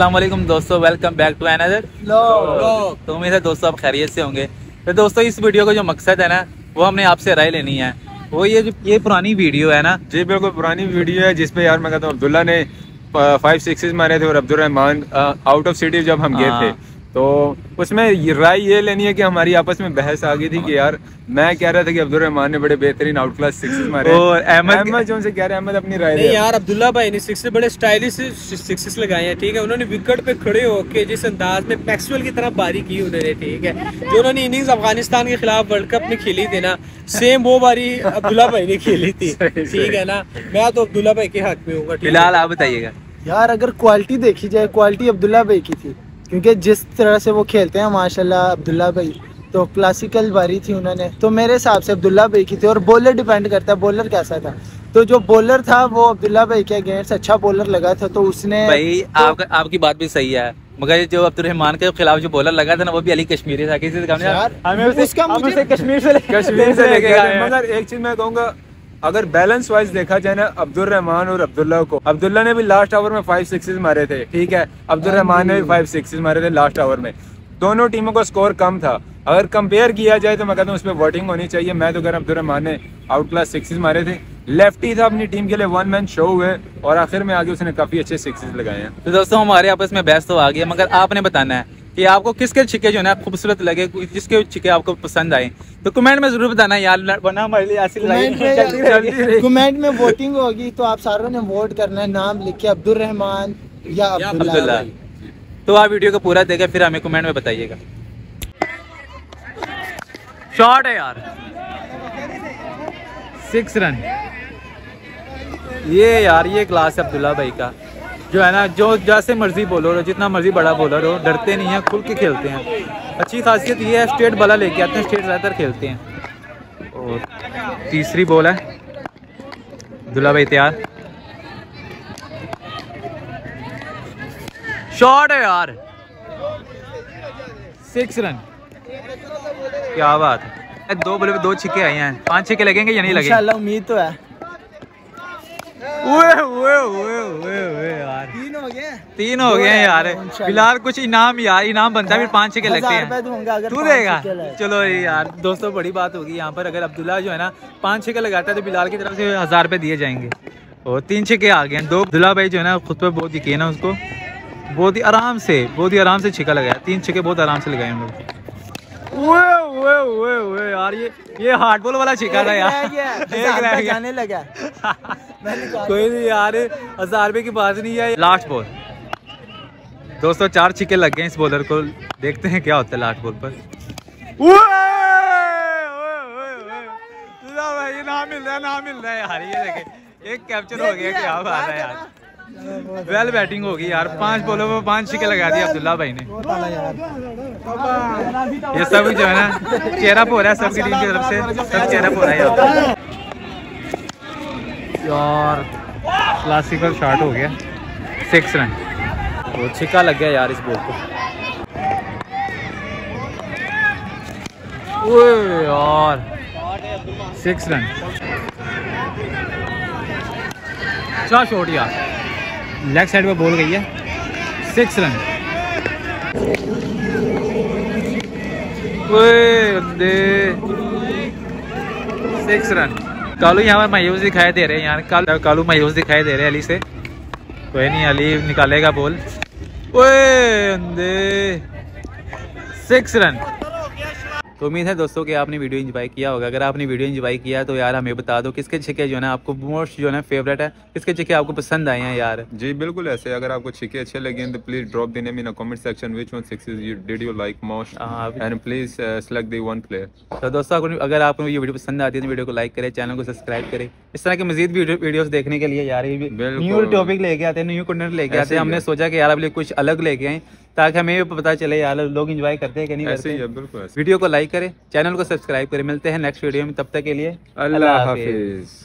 अस्सलाम वालेकुम दोस्तों वेलकम बैक टू अनदर तो उम्मीद है दोस्तों आप खैरियत से होंगे। तो दोस्तों इस वीडियो का जो मकसद है ना वो हमने आपसे राय लेनी है। वो ये जो ये पुरानी वीडियो है ना। जी बिल्कुल पुरानी वीडियो है जिसपे यार मैं कहता हूँ अब्दुल्ला ने फाइव सिक्स मारे थे और अब्दुलरहमान आउट ऑफ़ सिटी जब हम गए थे। हाँ। तो उसमें राय ये लेनी है कि हमारी आपस में बहस आ गई थी कि यार मैं कह रहा था कि अब्दुल रहमान ने बड़े बेहतरीन आउट क्लास सिक्सेस मारे। और अहमद- अहमद जो उनसे कह रहे हैं अहमद अपनी राय नहीं यार अब्दुल्ला भाई ने सिक्स बड़े स्टाइलिश सिक्सेस लगाए हैं ठीक है? उन्होंने विकेट पे खड़े होके जिस अंदाज में मैक्सवेल की तरफ़ बारी की उन्होंने ठीक है? जो उन्होंने इनिंग्स अफ़गानिस्तान के खिलाफ वर्ल्ड कप में खेली थी ना सेम वो बारी अब्दुल्ला भाई ने खेली थी ठीक है ना? मैं तो अब्दुल्ला भाई के हक में हूँ फ़िलहाल आप बताइएगा। यार अगर क्वालिटी देखी जाए क्वालिटी अब्दुल्ला भाई की थी। क्योंकि जिस तरह से वो खेलते हैं माशाल्लाह अब्दुल्ला भाई तो क्लासिकल बारी थी उन्होंने। तो मेरे हिसाब से अब्दुल्ला भाई की थी और बॉलर डिपेंड करता है बॉलर कैसा था। तो जो बॉलर था वो अब्दुल्ला भाई के अगेंस्ट अच्छा बॉलर लगा था तो उसने भाई तो, आपका आपकी बात भी सही है। मगर जो अब्दुलरहमान के खिलाफ जो बॉलर लगा था ना वो भी अली कश्मीरी था। किसी से यार, हमें उसे उसका हम मुझे- उसे कश्मीर से लेके कश्मीर से लेके आए आए। मगर एक चीज़ मैं कहूँगा अगर बैलेंस वाइज देखा जाए ना अब्दुल रहमान और अब्दुल्ला को, अब्दुल्ला ने भी लास्ट ओवर में फाइव सिक्सेस मारे थे, ठीक है? अब्दुल रहमान ने भी फाइव सिक्सेस मारे थे लास्ट ओवर में। दोनों टीमों का स्कोर कम था। अगर कंपेयर किया जाए तो मैं कहता हूँ उस पर वोटिंग होनी चाहिए। मैं तो अगर अब्दुल रहमान ने आउट क्लास सिक्सेस मारे थे। लेफ्टी था अपनी टीम के लिए वन मैन शो हुए और आखिर में आगे उसने काफ़ी अच्छे सिक्सेस लगाए हैं। तो दोस्तों, हमारे आपस में बहस तो आ है, मगर आपने बताना है। कि आपको किसके छिके जो है ना खूबसूरत लगे जिसके छिके आपको पसंद आए। तो कमेंट में ज़रूर बताना यार वरना हमारे लिए ऐसी लड़ाई कमेंट में वोटिंग होगी तो आप सारों ने वोट करना है नाम लिख के अब्दुल रहमान या अब्दुल्ला अब्दुल्ला। तो आप वीडियो को पूरा देखें फिर हमें कमेंट में बताइएगा। शॉट है यार। सिक्स रन ये यार ये क्लास है अब्दुल्ला भाई का। जो है ना, जो जैसे मर्ज़ी बॉलर हो जितना मर्ज़ी बड़ा बॉलर हो डरते नहीं है, खुल के खेलते हैं। अच्छी खासियत ये है, स्टेट बला लेके आते हैं स्ट्रेट ज़्यादातर खेलते हैं। और तीसरी बॉल है। अब्दुल्ला भाई तैयार। शॉट है यार। सिक्स रन क्या बात है। दो बॉल पे दो छिक्के आए हैं। पाँच छिक्के लगेंगे या नहीं लगेंगे? उम्मीद तो है। ओए ओए ओए ओए ओए यार। तीन हो गए। तीन हो गए यार। फ़िलहाल कुछ इनाम यार इनाम बनता है फिर पाँच छह के लगते हैं। तू देगा। चलो यार दोस्तों बड़ी बात होगी यहाँ पर। अगर अब्दुल्ला जो है ना पाँच छः के लगाता है तो बिलाल की तरफ़ से हज़ार रुपए दिए जाएँगे। और तीन छक्के आ गए दो अब्दुल्ला भाई जो है ना खुद पे बहुत यकीन है उसको। बहुत ही आराम से बहुत ही आराम से छिका लगाया। तीन छिके बहुत आराम से लगाए हम लोग। ओए ओए ओए ओए यार ये ये हार्ड बॉल वाला था यार। एक रह गया। जाने लगा। कोई नहीं यार हज़ार रुपए की बात नहीं है। लास्ट बॉल दोस्तों चार छिक्के लग गए इस बॉलर को। देखते हैं क्या होता है लास्ट बॉल पर। भाई नाम मिल रहा है नाम मिल रहा है यार। ये देखे एक कैप्चर हो गया क्या बात है यार। वेल बैटिंग होगी यार। पाँच बॉलों में पाँच छिके लगा दिए अब्दुल्ला भाई ने। ये सब जो है ना, चेहरा हो रहा है सबकी टीम की तरफ़ से। सब चेहरा हो रहा है यार क्लासिकल शॉट हो गया। सिक्स रन तो छिक्का लग गया यार इस बॉल को। यार सिक्स रन क्या शॉट यार? लेग साइड पे बॉल गई है। Six run. Six run. Kalu यहाँ पर मायूस दिखाई दे रहे हैं यार। काल, कालू मायूस दिखाई दे रहे हैं अली से। कोई नहीं अली निकालेगा बॉल। ओए सिक्स रन। तो उम्मीद है दोस्तों कि आपने वीडियो एंजॉय किया होगा। अगर आपने वीडियो एंजॉय किया तो यार हमें बता दो किसके छिके जो है ना आपको मोस्ट जो है ना फेवरेट है किसके छिके आपको पसंद आए हैं यार? जी बिल्कुल ऐसे अगर आपको छिके अच्छे लगे तो please drop the name in comment section which one sixes you did you like most and please select the one player तो दोस्तों अगर आपको ये वीडियो पसंद आती है तो वीडियो को लाइक करें चैनल को सब्सक्राइब करें। इस तरह के मजीद वीडियो वीडियोस देखने के लिए यार न्यू टॉपिक लेके आते हैं न्यू कंटेंट लेके आते हैं। हमने सोचा कि यार अब कुछ अलग लेके आए ताकि हमें भी पता चले यार लोग इंजॉय करते हैं कि नहीं ऐसे ही करते। बिल्कुल वीडियो को लाइक करें चैनल को सब्सक्राइब करें। मिलते हैं नेक्स्ट वीडियो में तब तक के लिए अल्लाह हाफिज।